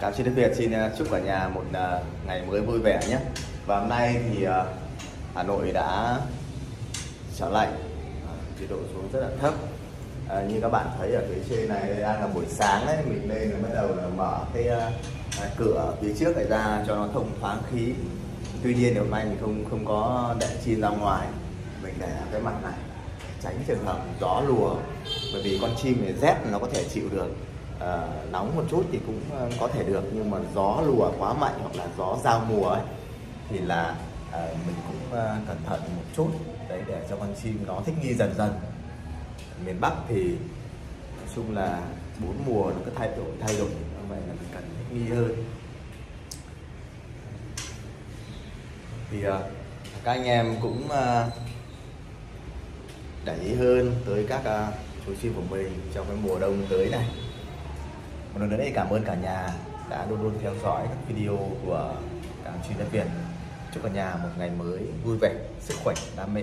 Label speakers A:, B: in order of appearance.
A: Cảm xin Đất Việt xin à, chúc cả nhà một à, ngày mới vui vẻ nhé. Và hôm nay thì à, Hà Nội đã trở lạnh, nhiệt độ xuống rất là thấp. À, như các bạn thấy ở phía trên này đây đang là buổi sáng đấy, mình lên là bắt đầu là mở cái ờ, cửa phía trước này ra cho nó thông thoáng khí. Tuy nhiên thì hôm nay mình không không có để chim ra ngoài, mình để cái mặt này tránh trường hợp gió lùa bởi vì con chim này rét nó có thể chịu được uh, nóng một chút thì cũng ờ, có thể được nhưng mà gió lùa quá mạnh hoặc là gió giao mùa ấy thì là uh, mình cũng uh, cẩn thận một chút. Đấy để cho con chim nó thích nghi dần dần. Miền Bắc thì nói chung là bốn mùa nó cứ thay đổi thay đổi. Như vậy là mình cần thích nghi hơn. Thì uh, các anh em cũng uh, để ý hơn tới các uh, chú chim của mình trong cái mùa đông tới này một lần nữa đây cảm ơn cả nhà đã luôn luôn theo dõi các video của cả chuyên đất Việt. Chúc cả nhà một ngày mới vui vẻ, sức khỏe, đam mê.